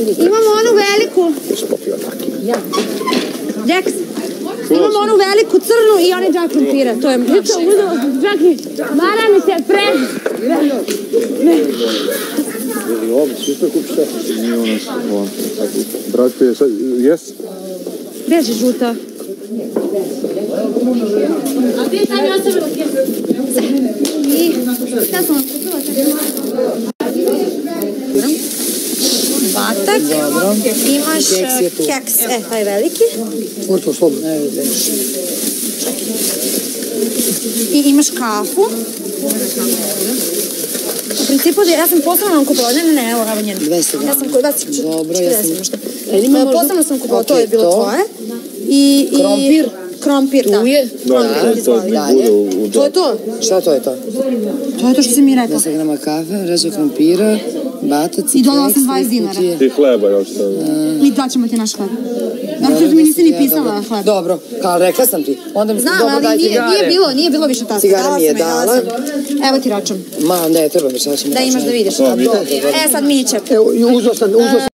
Imamo onu veliku. Jax. Imamo onu veliku crnu i onaj džak krompira. To je naše. Čekaj, Mara mi se pre... Ovdje, svi što kupiš šta? Nije što... Brate, sad, jes? Beži žuta. A ti sam ja sam I šta sam vam kupila? Batak. Imaš eh, keks. E, taj veliki. Urto, slobodno. Ne, ne, I imaš kafu. U principu, ja sam posebno vam kupila, ne, ne, ne, evo, evo njeno. 200 Ja sam kupila, 20, Dobro, ja sam- 40 možda. Ima možda- Posebno sam kupila, to Okej, je bilo to. tvoje. I, i... Krompir? Krompir, da. Tu je? Krompir, Da, To je to. Šta to je to? To je to što si mi rekla. 10 grama kafe, rezo krompira, batac I keks, sam 20 tri dinara. I hleba još sad. Mi daćemo ti naš hleb. Zato što mi nisi ni pisala hleb. Dobro, kao rekla sam ti. Onda mi Znam, dobro ali daj nije, cigare. nije bilo, nije bilo više tako. Cigare Dala mi je sam dala dala. sam. Evo ti račun. Ma, ne, treba mi šta ćemo. Da imaš da vidiš. E, sad mi će. Evo, i uzo sam, uzo sam